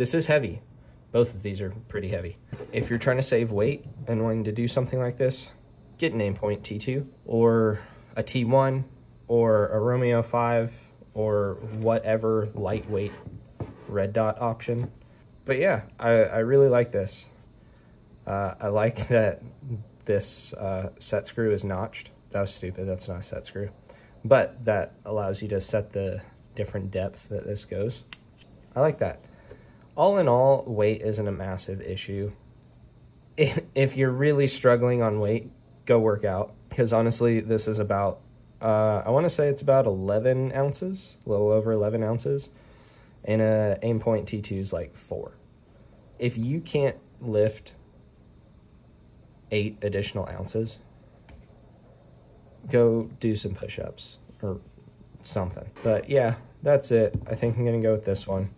this is heavy. Both of these are pretty heavy. If you're trying to save weight and wanting to do something like this, get an Aimpoint T2 or a T1 or a Romeo 5 or whatever lightweight red dot option. But yeah, I, I really like this. Uh, I like that this uh, set screw is notched. That was stupid. That's not a set screw. But that allows you to set the different depth that this goes. I like that. All in all, weight isn't a massive issue. If you're really struggling on weight, go work out. Because honestly, this is about, uh, I want to say it's about 11 ounces, a little over 11 ounces. And a Aimpoint T2 is like four. If you can't lift eight additional ounces, go do some push ups or something. But yeah, that's it. I think I'm going to go with this one.